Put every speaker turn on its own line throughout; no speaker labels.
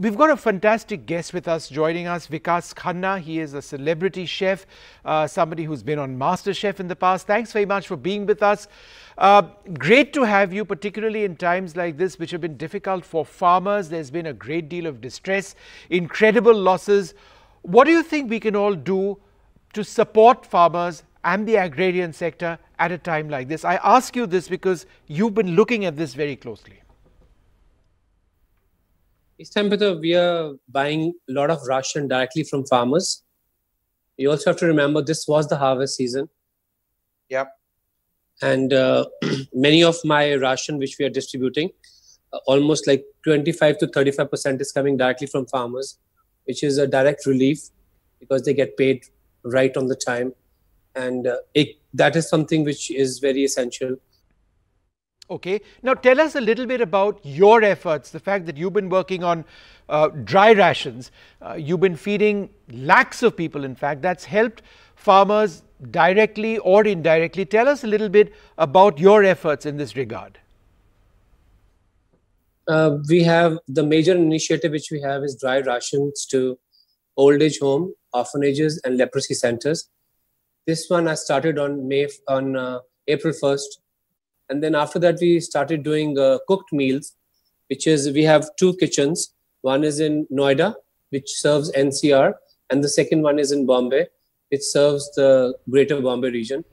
We've got a fantastic guest with us joining us, Vikas Khanna. He is a celebrity chef, uh, somebody who's been on MasterChef in the past. Thanks very much for being with us. Uh, great to have you, particularly in times like this, which have been difficult for farmers. There's been a great deal of distress, incredible losses. What do you think we can all do to support farmers and the agrarian sector at a time like this? I ask you this because you've been looking at this very closely.
This time, we are buying a lot of ration directly from farmers. You also have to remember this was the harvest season.
Yep.
And uh, many of my ration, which we are distributing, uh, almost like 25 to 35% is coming directly from farmers, which is a direct relief because they get paid right on the time. And uh, it, that is something which is very essential
Okay. Now tell us a little bit about your efforts, the fact that you've been working on uh, dry rations. Uh, you've been feeding lakhs of people, in fact. That's helped farmers directly or indirectly. Tell us a little bit about your efforts in this regard.
Uh, we have the major initiative which we have is dry rations to old age home, orphanages, and leprosy centers. This one I started on May on uh, April 1st and then after that we started doing uh, cooked meals which is we have two kitchens one is in noida which serves ncr and the second one is in bombay which serves the greater bombay region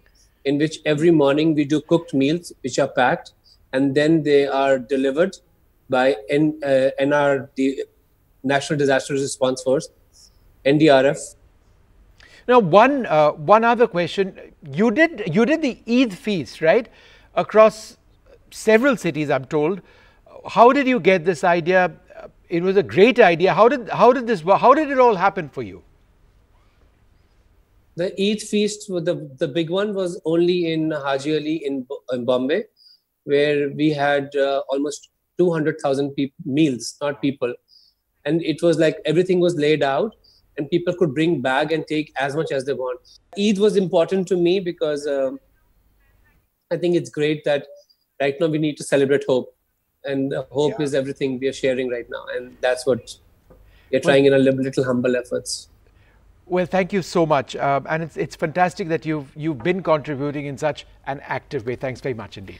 in which every morning we do cooked meals which are packed and then they are delivered by N, uh, NRD, National Disaster Response Force, NDRF.
Now, one uh, one other question: you did you did the Eid feast, right? Across several cities, I'm told. How did you get this idea? It was a great idea. How did how did this how did it all happen for you?
The Eid feast, the the big one was only in Haji Ali in, in Bombay, where we had uh, almost 200,000 meals, not people, and it was like everything was laid out, and people could bring bag and take as much as they want. Eid was important to me because. Um, I think it's great that right now we need to celebrate hope, and hope yeah. is everything we are sharing right now, and that's what we're trying well, in our little, little humble efforts.
Well, thank you so much, uh, and it's it's fantastic that you've you've been contributing in such an active way. Thanks very much indeed.